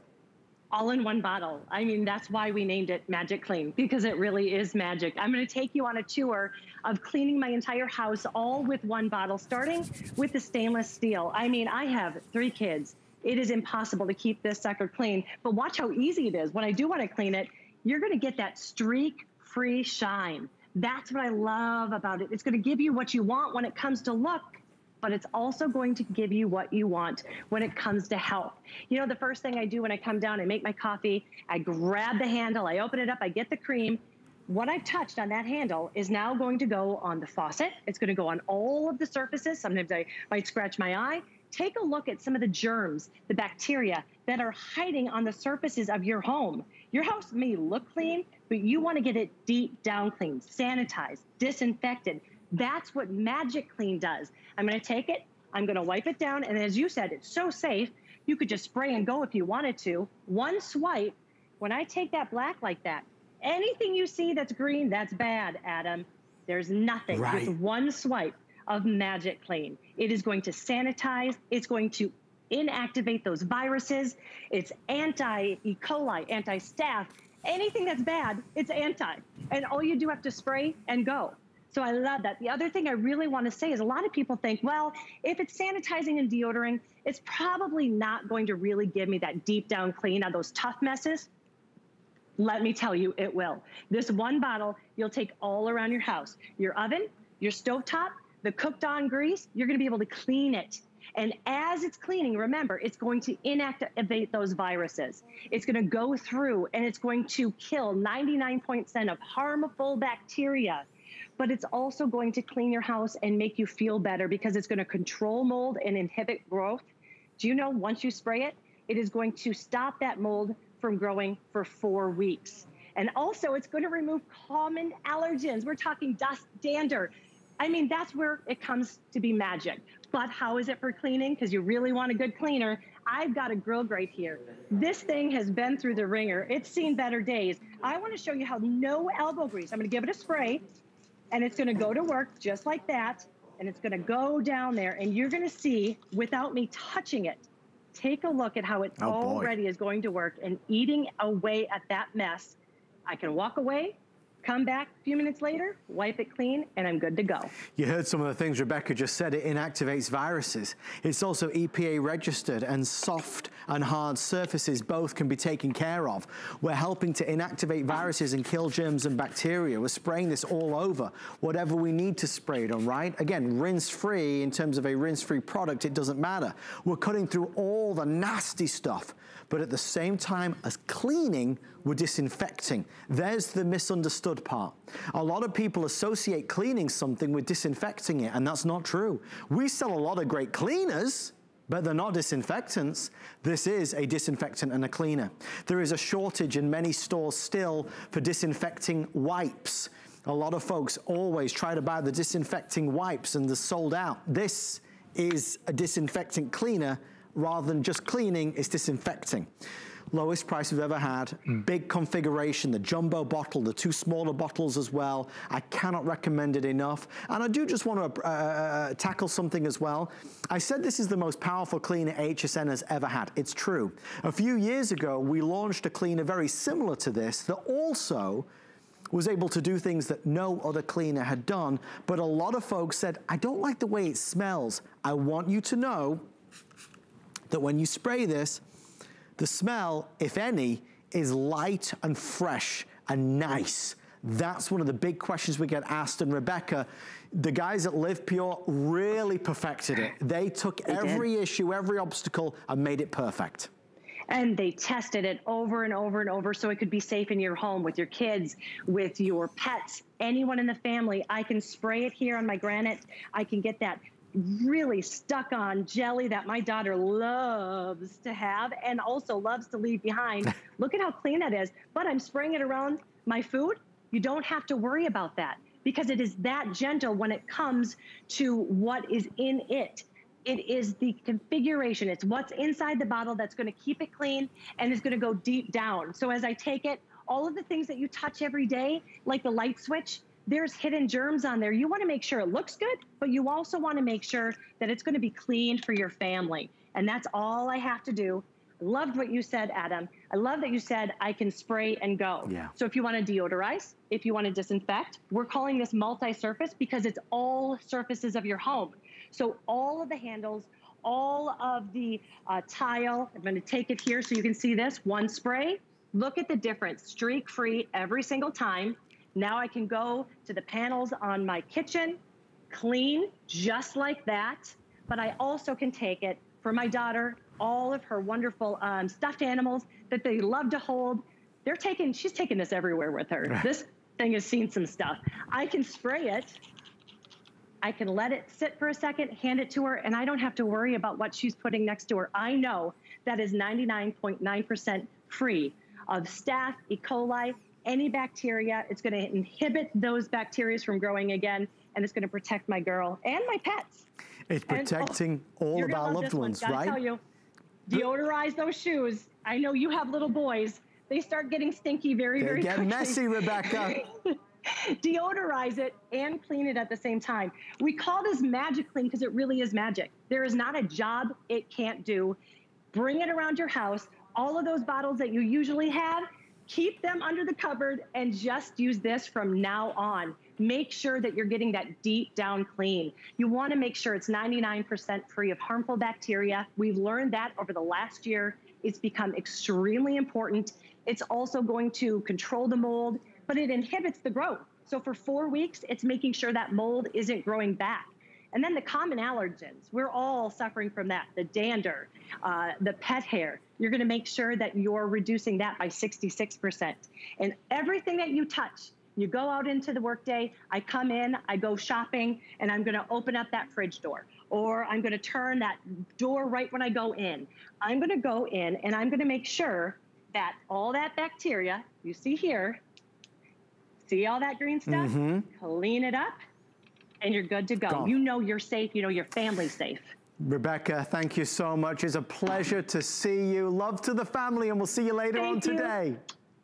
All in one bottle. I mean, that's why we named it Magic Clean because it really is magic. I'm going to take you on a tour of cleaning my entire house all with one bottle, starting with the stainless steel. I mean, I have three kids. It is impossible to keep this sucker clean, but watch how easy it is. When I do want to clean it, you're going to get that streak free shine. That's what I love about it. It's going to give you what you want when it comes to look but it's also going to give you what you want when it comes to health. You know, the first thing I do when I come down, I make my coffee, I grab the handle, I open it up, I get the cream. What I've touched on that handle is now going to go on the faucet. It's going to go on all of the surfaces. Sometimes I might scratch my eye. Take a look at some of the germs, the bacteria that are hiding on the surfaces of your home. Your house may look clean, but you want to get it deep down clean, sanitized, disinfected. That's what Magic Clean does. I'm going to take it, I'm going to wipe it down, and as you said, it's so safe. You could just spray and go if you wanted to. One swipe, when I take that black like that, anything you see that's green, that's bad, Adam. There's nothing. Right. With one swipe of Magic Clean, it is going to sanitize, it's going to inactivate those viruses. It's anti E. coli, anti staph, anything that's bad, it's anti. And all you do have to spray and go. So I love that. The other thing I really want to say is a lot of people think, well, if it's sanitizing and deodoring, it's probably not going to really give me that deep down clean on those tough messes. Let me tell you, it will. This one bottle you'll take all around your house, your oven, your stovetop, the cooked on grease, you're going to be able to clean it. And as it's cleaning, remember, it's going to inactivate those viruses. It's going to go through and it's going to kill 99% of harmful bacteria. But it's also going to clean your house and make you feel better because it's going to control mold and inhibit growth. Do you know once you spray it, it is going to stop that mold from growing for four weeks. And also, it's going to remove common allergens. We're talking dust, dander. I mean, that's where it comes to be magic. But how is it for cleaning? Because you really want a good cleaner. I've got a grill grate here. This thing has been through the ringer. It's seen better days. I want to show you how no elbow grease. I'm going to give it a spray, and it's going to go to work just like that. And it's going to go down there, and you're going to see without me touching it. Take a look at how it Oh, boy. already is going to work and eating away at that mess. I can walk away, come back a few minutes later, wipe it clean, and I'm good to go. You heard some of the things Rebecca just said. It inactivates viruses. It's also EPA registered and soft and hard surfaces both can be taken care of. We're helping to inactivate viruses and kill germs and bacteria. We're spraying this all over, whatever we need to spray it on, right? Again, rinse-free in terms of a rinse-free product, it doesn't matter. We're cutting through all the nasty stuff, but at the same time as cleaning, we're disinfecting. There's the misunderstood part. A lot of people associate cleaning something with disinfecting it, and that's not true. We sell a lot of great cleaners, but they're not disinfectants. This is a disinfectant and a cleaner. There is a shortage in many stores still for disinfecting wipes. A lot of folks always try to buy the disinfecting wipes and they're sold out. This is a disinfectant cleaner rather than just cleaning, it's disinfecting. Lowest price we've ever had. Big configuration, the jumbo bottle, the two smaller bottles as well. I cannot recommend it enough. And I do just want to uh, uh, tackle something as well. I said this is the most powerful cleaner HSN has ever had. It's true. A few years ago, we launched a cleaner very similar to this that also was able to do things that no other cleaner had done. But a lot of folks said, I don't like the way it smells. I want you to know that when you spray this, the smell, if any, is light and fresh and nice. That's one of the big questions we get asked. And Rebecca, the guys at Live Pure really perfected it. They took They did. every issue, every obstacle, and made it perfect. and they tested it over and over and over so it could be safe in your home with your kids, with your pets, anyone in the family. I can spray it here on my granite. I can get that really stuck on jelly that my daughter loves to have and also loves to leave behind. [laughs] Look at how clean that is. But I'm spraying it around my food. You don't have to worry about that because it is that gentle when it comes to what is in it. It is the configuration. It's what's inside the bottle that's going to keep it clean and is going to go deep down. So as I take it, all of the things that you touch every day, like the light switch, there's hidden germs on there. You want to make sure it looks good, but you also want to make sure that it's going to be cleaned for your family. And that's all I have to do. Loved what you said, Adam. I love that you said I can spray and go. Yeah. So if you want to deodorize, if you want to disinfect, we're calling this multi-surface because it's all surfaces of your home. So all of the handles, all of the uh, tile, I'm going to take it here so you can see this, one spray. Look at the difference, streak free every single time. Now I can go to the panels on my kitchen, clean just like that. But I also can take it for my daughter, all of her wonderful um, stuffed animals that they love to hold. They're taking, she's taking this everywhere with her. [laughs] this thing has seen some stuff. I can spray it. I can let it sit for a second, hand it to her, and I don't have to worry about what she's putting next to her. I know that is 99.9% free of staph, E. coli, any bacteria. It's going to inhibit those bacteria from growing again, and it's going to protect my girl and my pets. It's And, oh, protecting all of our loved one. ones, Gotta right? tell you, deodorize those shoes. I know you have little boys. They start getting stinky very, They very get quickly. messy, Rebecca. [laughs] deodorize it and clean it at the same time. We call this magic clean because it really is magic. There is not a job it can't do. Bring it around your house. All of those bottles that you usually have, keep them under the cupboard and just use this from now on. Make sure that you're getting that deep down clean. You want to make sure it's 99% free of harmful bacteria. We've learned that over the last year. It's become extremely important. It's also going to control the mold, but it inhibits the growth. So for four weeks, it's making sure that mold isn't growing back. And then the common allergens, we're all suffering from that the dander, uh, the pet hair. You're going to make sure that you're reducing that by 66%. And everything that you touch, you go out into the workday, I come in, I go shopping, and I'm going to open up that fridge door, or I'm going to turn that door right when I go in. I'm going to go in and I'm going to make sure that all that bacteria you see here, see all that green stuff, Mhm. clean it up, and you're good to go. Gone. You know you're safe. You know your family's safe. Rebecca, thank you so much. It's a pleasure to see you. Love to the family, and we'll see you later on Thank you.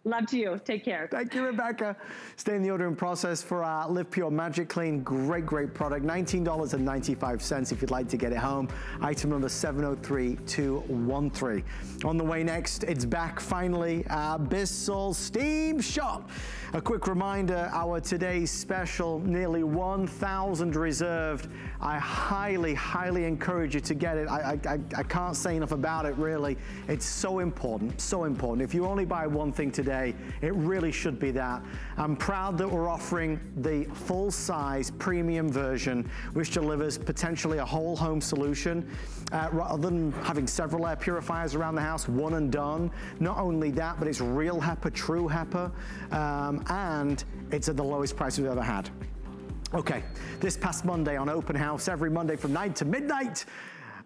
Love to you. Take care. Thank you, Rebecca. Stay in the ordering process for our Live Pure Magic Clean. Great, great product. $19.95 if you'd like to get it home. Item number 703213. On the way next, it's back finally. Bissell Steam Shot. A quick reminder, our today's special, nearly 1,000 reserved. I highly, highly encourage you to get it. I, I, I can't say enough about it, really. It's so important, so important. If you only buy one thing today, it really should be that. I'm proud that we're offering the full-size premium version, which delivers potentially a whole home solution. Uh, rather than having several air purifiers around the house, one and done. Not only that, but it's real HEPA, true HEPA, um, and it's at the lowest price we've ever had. Okay, this past Monday on Open House, every Monday from 9 to midnight,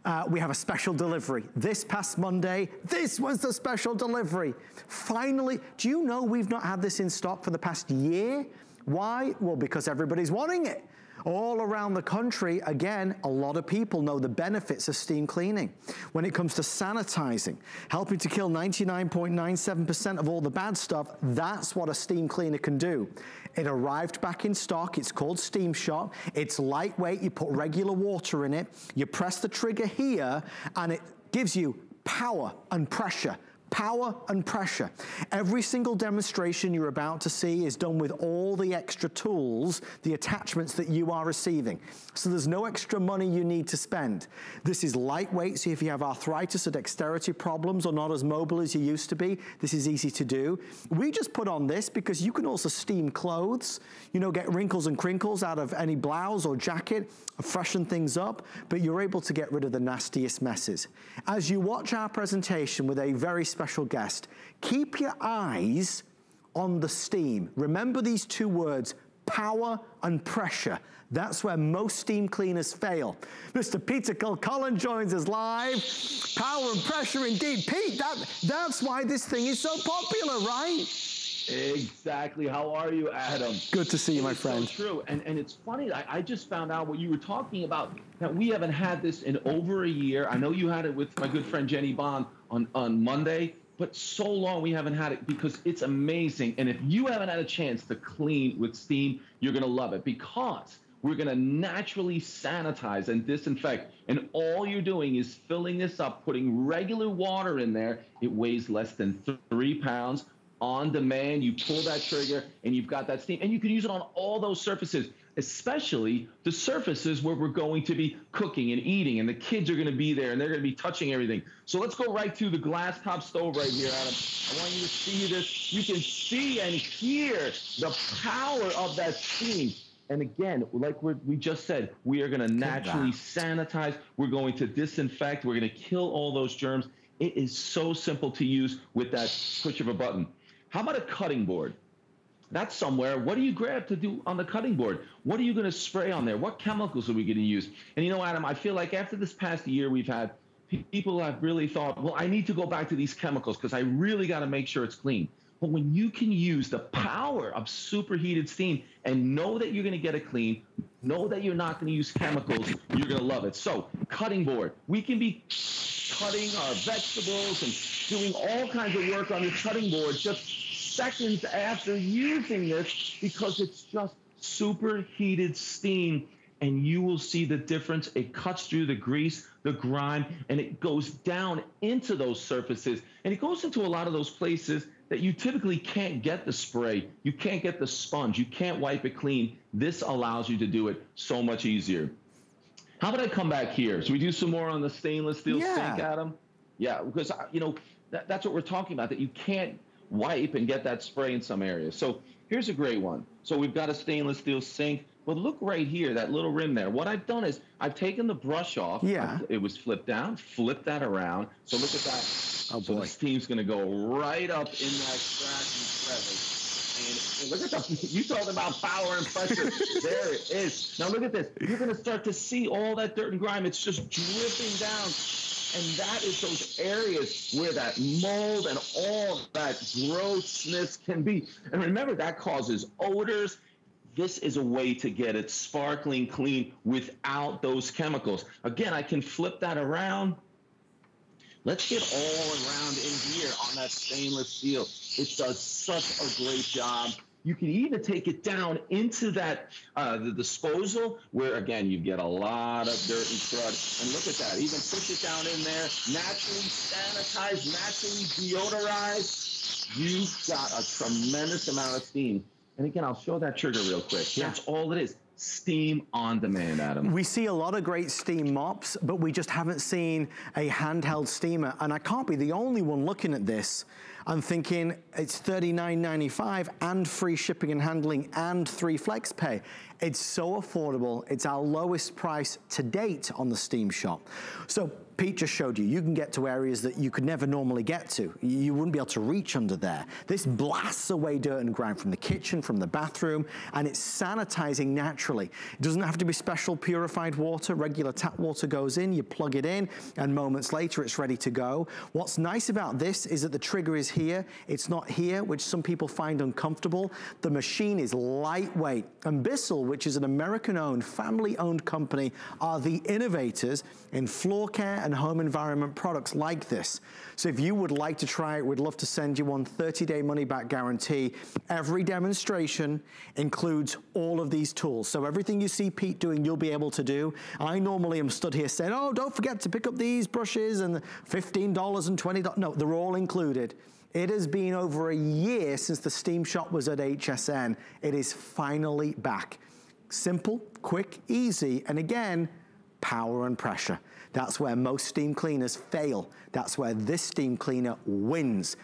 uh, we have a special delivery. This past Monday, this was the special delivery. Finally, do you know we've not had this in stock for the past year? Why? Well, because everybody's wanting it. All around the country, again, a lot of people know the benefits of steam cleaning. When it comes to sanitizing, helping to kill 99.97% of all the bad stuff, that's what a steam cleaner can do. It arrived back in stock. It's called Steam Shot. It's lightweight. You put regular water in it. You press the trigger here, and it gives you power and pressure power and pressure. Every single demonstration you're about to see is done with all the extra tools, the attachments that you are receiving. So there's no extra money you need to spend. This is lightweight, so if you have arthritis or dexterity problems or not as mobile as you used to be, this is easy to do. We just put on this because you can also steam clothes, you know, get wrinkles and crinkles out of any blouse or jacket, freshen things up, but you're able to get rid of the nastiest messes. As you watch our presentation with a very special guest, keep your eyes on the steam. Remember these two words, power and pressure. That's where most steam cleaners fail. Mr. Peter Kilcullen joins us live. Power and pressure indeed. Pete, that, that's why this thing is so popular, right? Exactly. How are you, Adam? Good to see you, my It's friend. So true. And and it's funny. I, I just found out what you were talking about. That we haven't had this in over a year. I know you had it with my good friend Jenny Bond on on Monday, but so long we haven't had it because it's amazing. And if you haven't had a chance to clean with steam, you're gonna love it because we're gonna naturally sanitize and disinfect. And all you're doing is filling this up, putting regular water in there. It weighs less than three pounds on demand. You pull that trigger and you've got that steam. And you can use it on all those surfaces, especially the surfaces where we're going to be cooking and eating, and the kids are going to be there and they're going to be touching everything. So let's go right to the glass top stove right here, Adam. I want you to see this. You can see and hear the power of that steam. And again, like we're, we just said, we are going to naturally sanitize. We're going to disinfect. We're going to kill all those germs. It is so simple to use with that push of a button. How about a cutting board? That's somewhere. What do you grab to do on the cutting board? What are you going to spray on there? What chemicals are we going to use? And you know, Adam, I feel like after this past year we've had, people have really thought, well, I need to go back to these chemicals because I really got to make sure it's clean. But when you can use the power of superheated steam and know that you're going to get it clean, know that you're not going to use chemicals, you're going to love it. So, cutting board. We can be cutting our vegetables and doing all kinds of work on the cutting board just seconds after using this because it's just superheated steam and you will see the difference. It cuts through the grease, the grime, and it goes down into those surfaces. And it goes into a lot of those places that you typically can't get the spray. You can't get the sponge. You can't wipe it clean. This allows you to do it so much easier. How about I come back here? So we do some more on the stainless steel Yeah. sink, Adam? Yeah, because, you know, that, that's what we're talking about, that you can't wipe and get that spray in some areas. So here's a great one. So we've got a stainless steel sink. But look right here, that little rim there. What I've done is I've taken the brush off. Yeah. I've- It was flipped down, flip that around. So look at that. Oh, boy. So the steam's going to go right up in that crack and crevice. And look at the, [laughs] you talking about power and pressure. [laughs] there it is. Now look at this. You're going to start to see all that dirt and grime. It's just dripping down. And that is those areas where that mold and all that grossness can be. And remember, that causes odors. This is a way to get it sparkling clean without those chemicals. Again, I can flip that around. Let's get all around in here on that stainless steel. It does such a great job. You can even take it down into that uh, the disposal where again you get a lot of dirt and crud. And look at that. Even push it down in there. Naturally sanitized, naturally deodorized. You've got a tremendous amount of steam. And again, I'll show that trigger real quick. That's all it is. Steam on demand, Adam. We see a lot of great steam mops, but we just haven't seen a handheld steamer. And I can't be the only one looking at this and thinking it's $39.95 and free shipping and handling and three flex pay. It's so affordable. It's our lowest price to date on the Steam Shot. So Pete just showed you, you can get to areas that you could never normally get to. You wouldn't be able to reach under there. This blasts away dirt and grime from the kitchen, from the bathroom, and it's sanitizing naturally. It doesn't have to be special purified water. Regular tap water goes in, you plug it in, and moments later it's ready to go. What's nice about this is that the trigger is here. It's not here, which some people find uncomfortable. The machine is lightweight. And Bissell, which is an American-owned, family-owned company, are the innovators in floor care and home environment products like this. So if you would like to try it, we'd love to send you one 30-day money-back guarantee. Every demonstration includes all of these tools. So everything you see Pete doing, you'll be able to do. I normally am stood here saying, oh, don't forget to pick up these brushes and $15 and $20. No, they're all included. It has been over a year since the Steam Shot was at HSN. It is finally back. Simple, quick, easy, and again, power and pressure. That's where most steam cleaners fail. That's where this steam cleaner wins.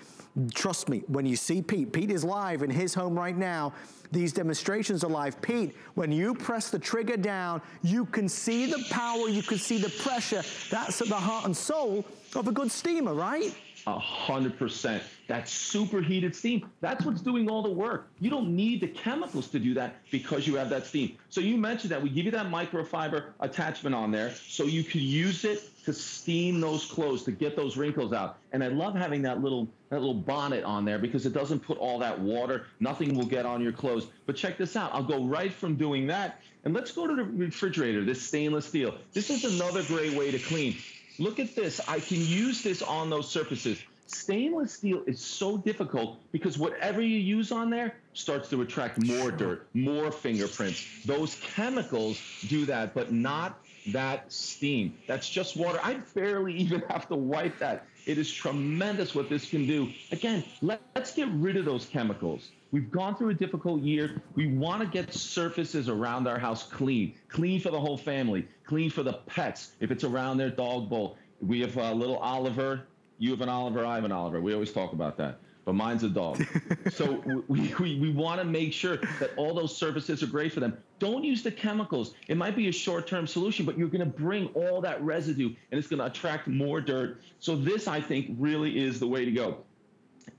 Trust me, when you see Pete, Pete is live in his home right now. These demonstrations are live. Pete, when you press the trigger down, you can see the power, you can see the pressure. That's at the heart and soul of a good steamer, right? A hundred percent. That superheated steam, that's what's doing all the work. You don't need the chemicals to do that because you have that steam. So you mentioned that we give you that microfiber attachment on there so you can use it to steam those clothes, to get those wrinkles out. And I love having that little that little bonnet on there because it doesn't put all that water. Nothing will get on your clothes. But check this out. I'll go right from doing that. And let's go to the refrigerator, this stainless steel. This is another great way to clean. Look at this. I can use this on those surfaces. Stainless steel is so difficult because whatever you use on there starts to attract more dirt, more fingerprints. Those chemicals do that, but not that steam. That's just water. I barely even have to wipe that. It is tremendous what this can do. Again, let, us get rid of those chemicals. We've gone through a difficult year. We want to get surfaces around our house clean, clean for the whole family, clean for the pets. If it's around their dog bowl, we have a little Oliver. You have an Oliver. I have an Oliver. We always talk about that. But mine's a dog. [laughs] so we, we, we want to make sure that all those surfaces are great for them. Don't use the chemicals. It might be a short-term solution, but you're going to bring all that residue and it's going to attract more dirt. So this, I think, really is the way to go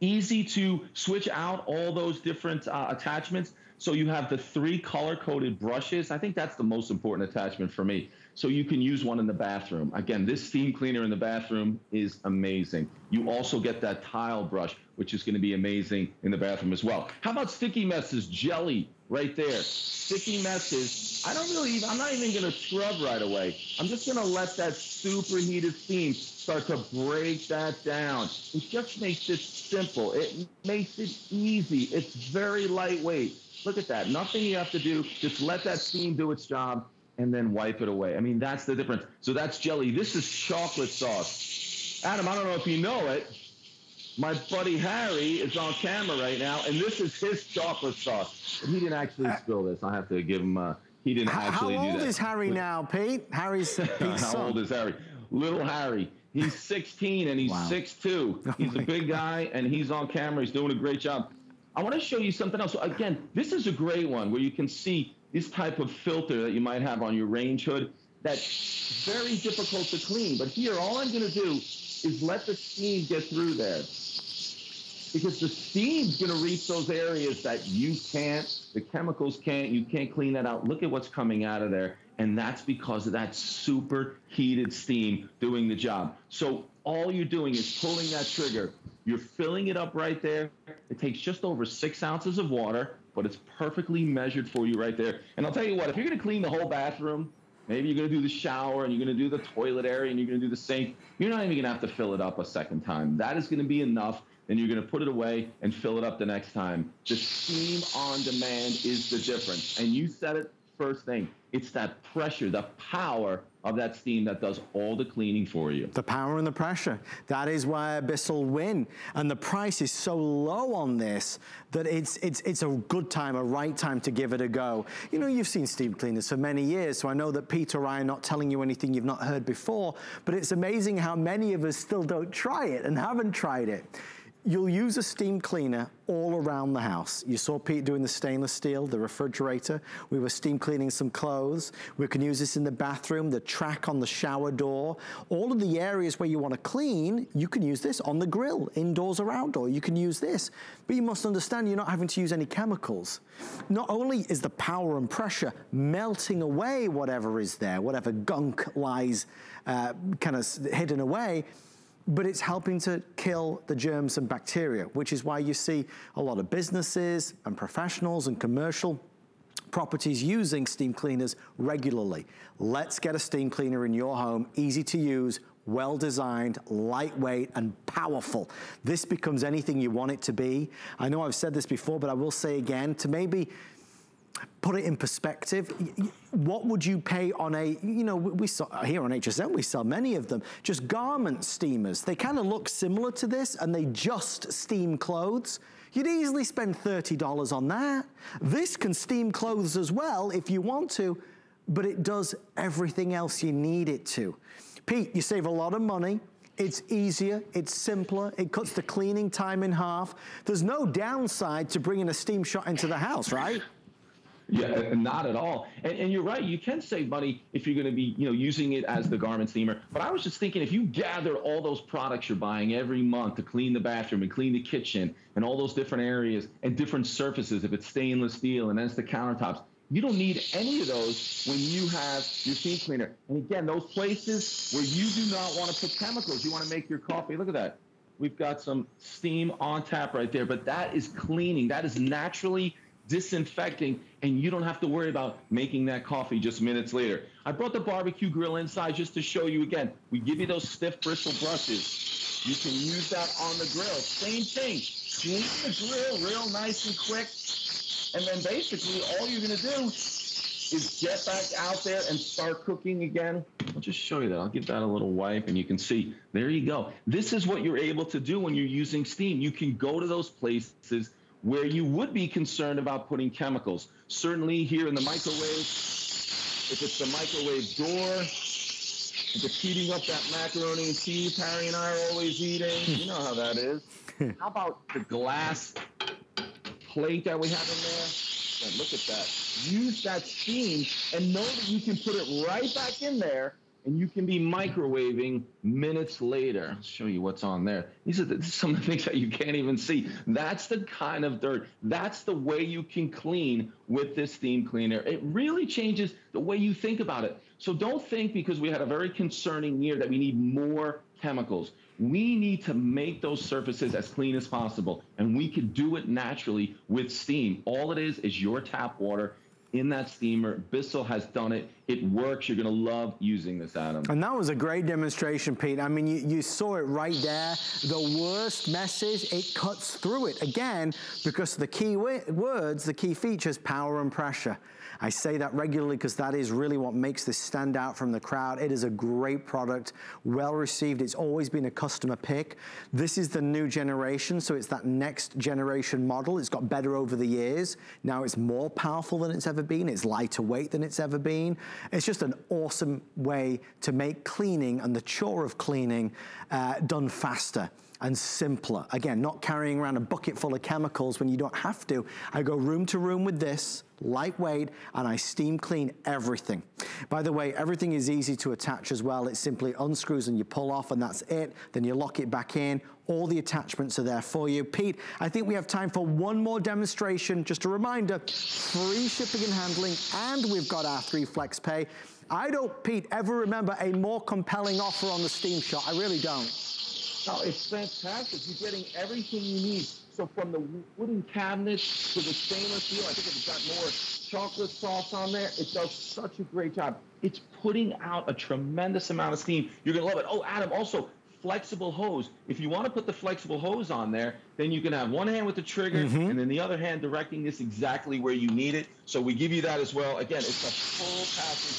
easy to switch out all those different uh, attachments. So you have the three color coded brushes. I think that's the most important attachment for me. So you can use one in the bathroom. Again, this steam cleaner in the bathroom is amazing. You also get that tile brush, which is going to be amazing in the bathroom as well. How about sticky messes? Jelly right there. Sticky messes. I don't really I'm not even going to scrub right away. I'm just going to let that superheated steam start to break that down. It just makes it simple. It makes it easy. It's very lightweight. Look at that. Nothing you have to do. Just let that steam do its job and then wipe it away. I mean, that's the difference. So that's jelly. This is chocolate sauce. Adam, I don't know if you know it. My buddy Harry is on camera right now, and this is his chocolate sauce. He didn't actually spill this. I have to give him. Uh, he didn't How, actually how do that. How old is Harry now, Pete? Harry's [laughs] Pete's How son. old is Harry? Little Harry. He's 16 and he's Wow. 6'2". He's a big guy and he's on camera. He's doing a great job. I want to show you something else. So again, this is a great one where you can see this type of filter that you might have on your range hood that's very difficult to clean. But here, all I'm going to do is let the steam get through there because the steam's going to reach those areas that you can't, the chemicals can't, you can't clean that out. Look at what's coming out of there. And that's because of that super heated steam doing the job. So all you're doing is pulling that trigger. You're filling it up right there. It takes just over six ounces of water, but it's perfectly measured for you right there. And I'll tell you what, if you're going to clean the whole bathroom, Maybe you're going to do the shower and you're going to do the toilet area and you're going to do the sink. You're not even going to have to fill it up a second time. That is going to be enough. And you're going to put it away and fill it up the next time. The steam on demand is the difference. And you said it first thing. It's that pressure, the power of that steam that does all the cleaning for you. The power and the pressure. That is why Bissell win. And the price is so low on this that it's, it's, it's a good time, a right time to give it a go. You know, you've seen steam cleaners for many years, so I know that Peter or I are not telling you anything you've not heard before, but it's amazing how many of us still don't try it and haven't tried it. You'll use a steam cleaner all around the house. You saw Pete doing the stainless steel, the refrigerator. We were steam cleaning some clothes. We can use this in the bathroom, the track on the shower door. All of the areas where you want to clean, you can use this on the grill, indoors or outdoor. You can use this. But you must understand you're not having to use any chemicals. Not only is the power and pressure melting away whatever is there, whatever gunk lies uh, kind of hidden away, but it's helping to kill the germs and bacteria, which is why you see a lot of businesses and professionals and commercial properties using steam cleaners regularly. Let's get a steam cleaner in your home, easy to use, well designed, lightweight, and powerful. This becomes anything you want it to be. I know I've said this before, but I will say again, to maybe put it in perspective, what would you pay on a, you know, we we saw, here on HSN, we sell many of them, just garment steamers. They kind of look similar to this and they just steam clothes. You'd easily spend $30 on that. This can steam clothes as well if you want to, but it does everything else you need it to. Pete, you save a lot of money. It's easier, it's simpler, it cuts the cleaning time in half. There's no downside to bringing a steam shot into the house, right? Yeah, not at all. And, and you're right. You can save money if you're going to be, you know, using it as the garment steamer. But I was just thinking, if you gather all those products you're buying every month to clean the bathroom and clean the kitchen and all those different areas and different surfaces, if it's stainless steel and then it's the countertops, you don't need any of those when you have your steam cleaner. And again, those places where you do not want to put chemicals, you want to make your coffee. Look at that. We've got some steam on tap right there, but that is cleaning. That is naturally disinfecting, and you don't have to worry about making that coffee just minutes later. I brought the barbecue grill inside just to show you again. We give you those stiff bristle brushes. You can use that on the grill. Same thing. Clean the grill real nice and quick. And then basically all you're going to do is get back out there and start cooking again. I'll just show you that. I'll give that a little wipe and you can see, there you go. This is what you're able to do when you're using steam. You can go to those places where you would be concerned about putting chemicals. Certainly here in the microwave, if it's the microwave door, if it's heating up that macaroni and cheese Harry and I are always eating, you know how that is. [laughs] How about the glass plate that we have in there? Man, look at that. Use that steam and know that you can put it right back in there and you can be microwaving minutes later. I'll show you what's on there. These are [laughs] some of the things that you can't even see. That's the kind of dirt. That's the way you can clean with this steam cleaner. It really changes the way you think about it. So don't think because we had a very concerning year that we need more chemicals. We need to make those surfaces as clean as possible, and we can do it naturally with steam. All it is is your tap water in that steamer. Bissell has done it. It works. You're going to love using this, Adam. And that was a great demonstration, Pete. I mean, you, you saw it right there. The worst message, it cuts through it. Again, because the key words, the key features, power and pressure. I say that regularly because that is really what makes this stand out from the crowd. It is a great product, well received. It's always been a customer pick. This is the new generation, so it's that next generation model. It's got better over the years. Now it's more powerful than it's ever been. It's lighter weight than it's ever been. It's just an awesome way to make cleaning and the chore of cleaning uh, done faster and simpler. Again, not carrying around a bucket full of chemicals when you don't have to. I go room to room with this, lightweight, and I steam clean everything. By the way, everything is easy to attach as well. It simply unscrews and you pull off and that's it. Then you lock it back in. All the attachments are there for you. Pete, I think we have time for one more demonstration. Just a reminder, free shipping and handling, and we've got our three flex pay. I don't, Pete, ever remember a more compelling offer on the Steam Shot. I really don't. Oh, it's fantastic. You're getting everything you need. So from the wooden cabinets to the stainless steel, I think it's got more chocolate sauce on there. It does such a great job. It's putting out a tremendous amount of steam. You're gonna love it. Oh, Adam, also flexible hose. If you want to put the flexible hose on there, then you can have one hand with the trigger Mhm. and then the other hand directing this exactly where you need it. So we give you that as well. Again, it's a full package,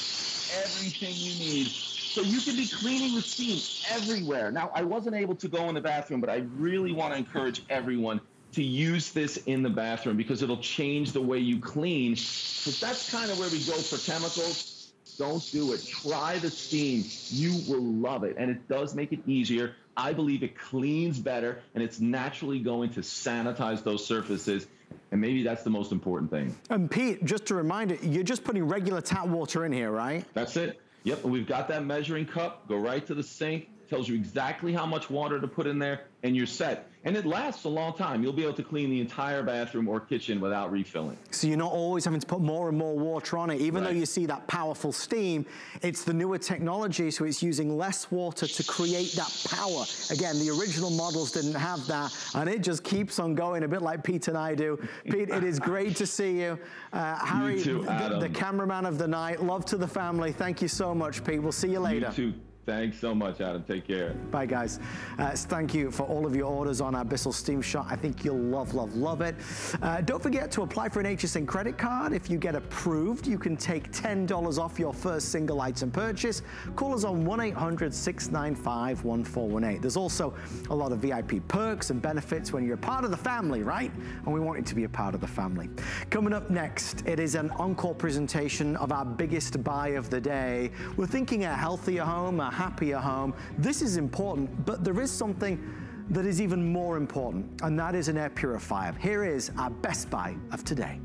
everything you need. So you can be cleaning with steam everywhere. Now, I wasn't able to go in the bathroom, but I really want to encourage everyone to use this in the bathroom because it'll change the way you clean. Because that's kind of where we go for chemicals. Don't do it. Try the steam. You will love it. And it does make it easier. I believe it cleans better and it's naturally going to sanitize those surfaces. And maybe that's the most important thing. And Pete, just to remind it, you're just putting regular tap water in here, right? That's it. Yep, we've got that measuring cup. Go right to the sink. Tells you exactly how much water to put in there, and you're set. And it lasts a long time. You'll be able to clean the entire bathroom or kitchen without refilling. So you're not always having to put more and more water on it. Even Right. though you see that powerful steam, it's the newer technology, so it's using less water to create that power. Again, the original models didn't have that, and it just keeps on going, a bit like Pete and I do. Pete, it is great to see you. Uh, Harry, too, the, the cameraman of the night, love to the family. Thank you so much, Pete. We'll see you later. You too. Thanks so much, Adam. Take care. Bye, guys. Uh, thank you for all of your orders on our Bissell Steam Shot. I think you'll love, love, love it. Uh, don't forget to apply for an HSN credit card. If you get approved, you can take $10 off your first single item purchase. Call us on 1-800-695-1418. There's also a lot of VIP perks and benefits when you're a part of the family, right? And we want you to be a part of the family. Coming up next, it is an encore presentation of our biggest buy of the day. We're thinking a healthier home, a happier home. This is important, but there is something that is even more important, and that is an air purifier. Here is our best buy of today.